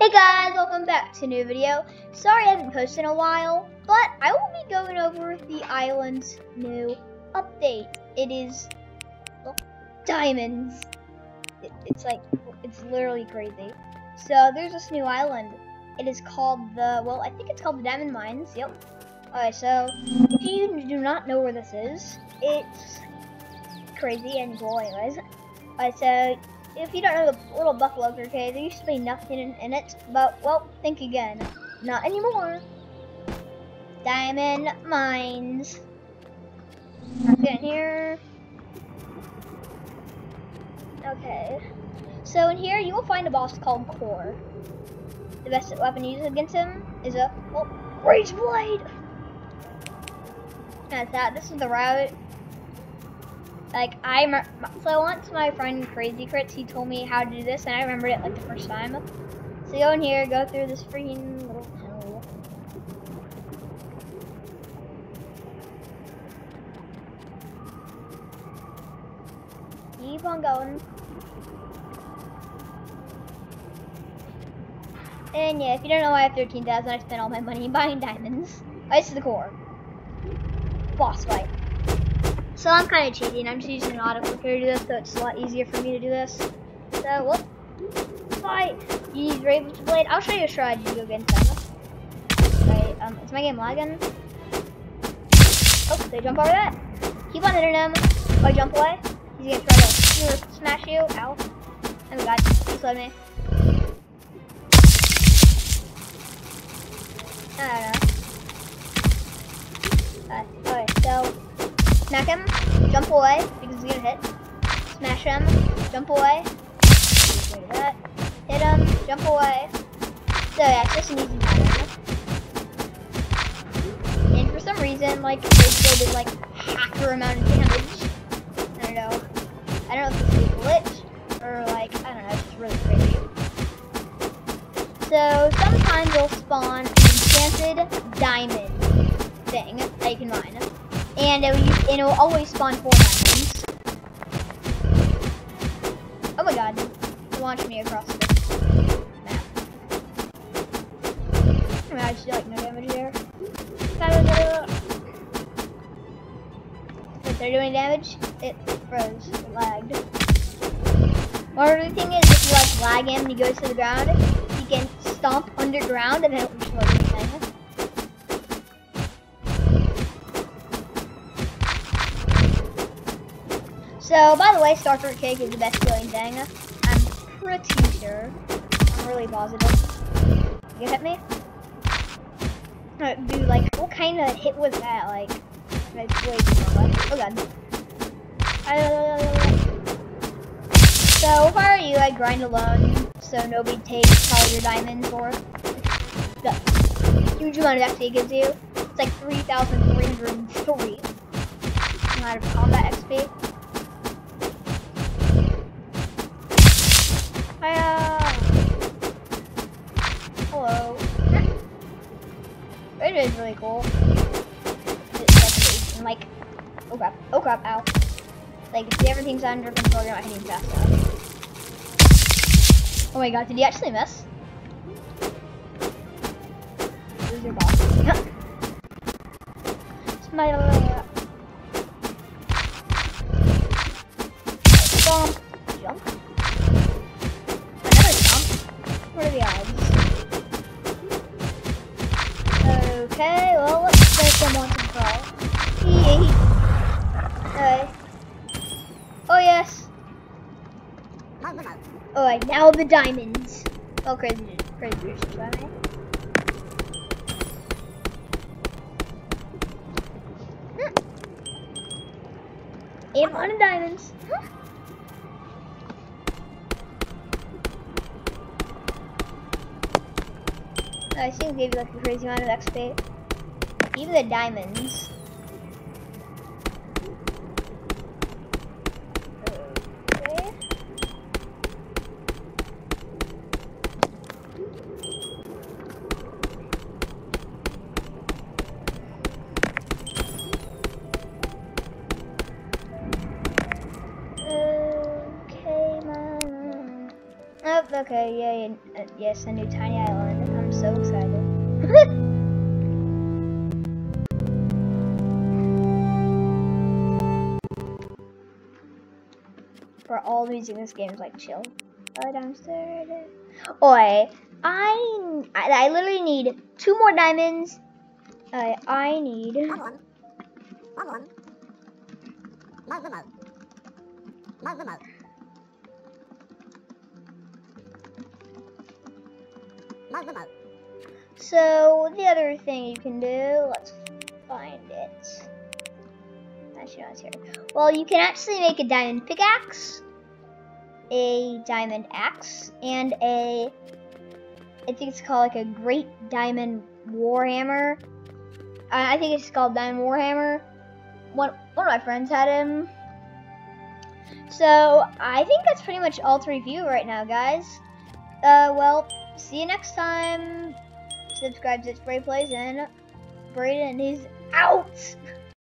Hey guys, welcome back to a new video. Sorry I haven't posted in a while, but I will be going over the island's new update. It is diamonds. It, it's like, it's literally crazy. So there's this new island. It is called the, well, I think it's called the Diamond Mines, yep. Alright, so if you do not know where this is, it's crazy and cool anyways. Alright, so if you don't know the little buffalo okay, there used to be nothing in, in it, but, well, think again. Not anymore. Diamond mines. Nothing here. Okay. So in here, you will find a boss called Core. The best weapon to use against him is a, well, Rage Blade! That's that. This is the route like I so once my friend Crazy Crits he told me how to do this and I remembered it like the first time. So go in here, go through this freaking little tunnel. Keep on going. And yeah, if you don't know why I have 13,000, I spent all my money buying diamonds. Ice to the core. Boss fight. So I'm kind of cheating. I'm just using an autoclicker to do this, so it's a lot easier for me to do this. So, whoop. Fight. You need Raven's Blade. I'll show you a strategy to go against them. Right, um, is my game lagging? Oh, they jump over that. Keep on hitting him. Oh, I jump away. He's gonna try to smash you. Ow. Oh my god, just let me. I don't know. Uh, Alright, so Smack him, jump away, because he's gonna hit. Smash him, jump away. Hit him, jump away. So yeah, it's just an easy pattern. And for some reason, like, they did like hacker amount of damage. I don't know. I don't know if this is a glitch, or like, I don't know, it's just really crazy. So sometimes you'll spawn an enchanted diamond thing that you can mine and it will, and it will always spawn four diamonds. Oh my god, launch me across the map. I, just like no damage there. If they're doing damage, it froze, it lagged. One other thing is, if you like lag him and he goes to the ground, he can stomp underground and then it will So, by the way, Star Cake is the best feeling thing. I'm pretty sure. I'm really positive. You hit me? Uh, dude, like, what kind of hit was that? Like, that's way too much. Oh god. so, if I were you, I'd grind alone so nobody takes all your diamonds or the huge amount of XP it gives you. It's like 3,303 amount of combat XP. It is really cool. And like, oh crap, oh crap, ow. Like, everything's under control, you're not hitting fast enough. Oh my god, did he actually miss? Where's your boss? Smile. Oh, Alright, now the diamonds. Oh, crazy, crazy, crazy, crazy. Eight on diamonds. I think gave you like a crazy amount of XP. Even the diamonds. Okay. Okay, yay, uh, yes, a new tiny island. I'm so excited. For all music this game is like chill. Oh, downstairs. Oi, I, I, I literally need two more diamonds. Uh, I need. So the other thing you can do, let's find it. Actually, no, here. Well, you can actually make a diamond pickaxe, a diamond axe, and a, I think it's called like a great diamond warhammer. I think it's called diamond warhammer. One one of my friends had him. So I think that's pretty much all to review right now, guys. Uh, well, see you next time. Subscribe to Spray Plays and Braden is out.